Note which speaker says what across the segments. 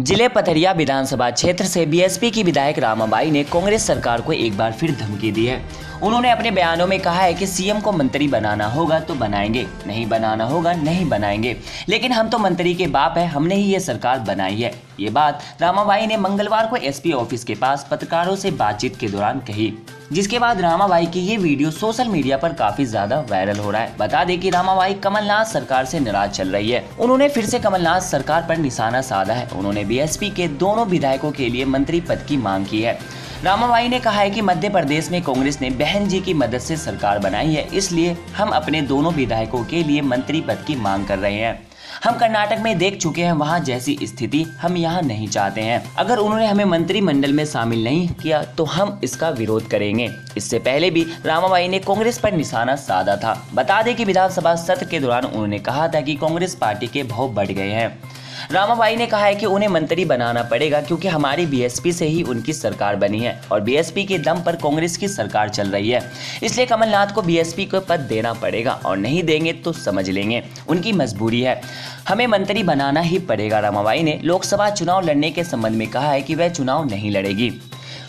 Speaker 1: ज़िले पथरिया विधानसभा क्षेत्र से बीएसपी की विधायक रामाबाई ने कांग्रेस सरकार को एक बार फिर धमकी दी है। उन्होंने अपने बयानों में कहा है कि सीएम को मंत्री बनाना होगा तो बनाएँगे। नहीं बनाना होगा, नहीं बनाएँगे। लेकिन हम तो मंत्री के बाप है, हमने ही ये सरकार बनाई है। ये बात रामाबाई ने मंगलवार को एसपी ऑफ़िस के पास पत्रकारों से बातचीत के दौरान कही। जिसके बाद रामाबाई की ये वीडियो सोशल मीडिया पर काफ़ी ज़्यादा वायरल हो रहा है। बता दें कि रामाबाई कमलनाथ सरकार से नाराज़ चल रही है। उन्होंने फिर से कमलनाथ सरकार पर निशाना साधा है। उन्होंने बीएसपी के दोनों विधायकों के लिए मंत्री पद की मांग की है। रामाबाई ने कहा है कि मध्य प्रदेश में कांग्रेस ने बहन जी की मदद से सरकार बनाई है, इसलिए हम अपने दोनों विधायकों के लिए मंत्री पद की मांग कर रहे हैं। हम कर्नाटक में देख चुके हैं, वहाँ जैसी स्थिति हम यहाँ नहीं चाहते हैं। अगर उन्होंने हमें मंत्रिमंडल में शामिल नहीं किया तो हम इसका विरोध करेंगे। इससे पहले भी रामाबाई ने कांग्रेस पर निशाना साधा था। बता दें कि विधानसभा सत्र के दौरान उन्होंने कहा था कि कांग्रेस पार्टी के भाव बढ़ गए हैं। रामाबाई ने कहा है कि उन्हें मंत्री बनाना पड़ेगा क्योंकि हमारी बीएसपी से ही उनकी सरकार बनी है और बीएसपी के दम पर कांग्रेस की सरकार चल रही है। इसलिए कमलनाथ को बीएसपी को पद देना पड़ेगा और नहीं देंगे तो समझ लेंगे। उनकी मजबूरी है। हमें मंत्री बनाना ही पड़ेगा, रामाबाई ने लोकसभा चुनाव लड़ने के संबंध में कहा है कि वह चुनाव नहीं लड़ेगी।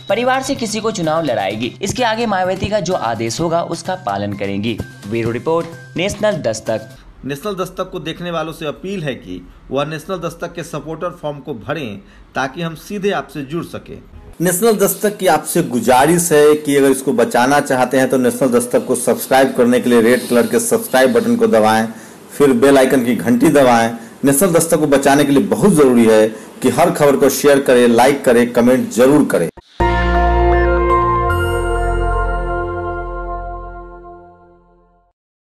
Speaker 1: परिवार से किसी को चुनाव लड़ाएगी। इसके आगे मायावती का जो आदेश होगा, उसका पालन करेंगी। Bureau report, national Dastak.
Speaker 2: National Dastak को देखने वालों से अपील है कि वह नेशनल दस्तक के सपोर्टर फॉर्म को भरें ताकि हम सीधे आपसे जुड़ सके।
Speaker 3: नेशनल दस्तक की आपसे गुजारिश है कि अगर इसको बचाना चाहते हैं तो नेशनल दस्तक को सब्सक्राइब करने के लिए रेड कलर के सब्सक्राइब बटन को दबाएँ, फिर बेल आइकन की घंटी दबाएँ। नेशनल दस्तक को बचाने के लिए बहुत ज़रूरी है कि हर खबर को शेयर करें, लाइक करें, कमेंट ज़रूर करें।